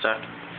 Start.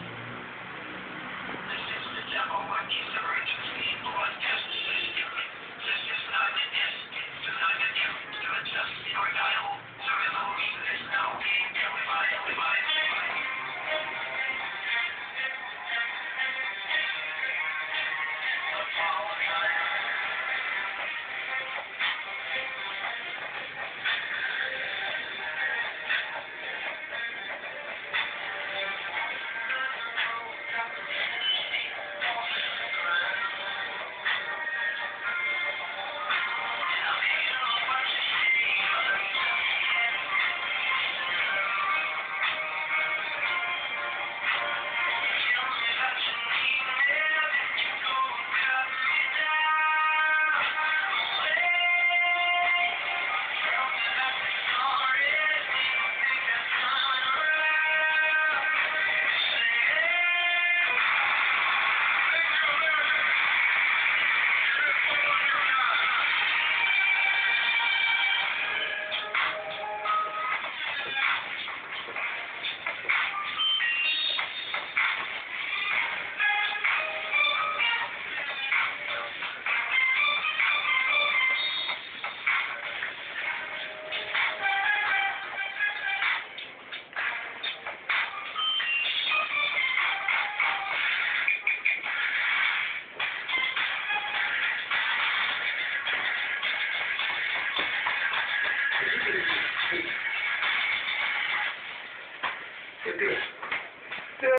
to do.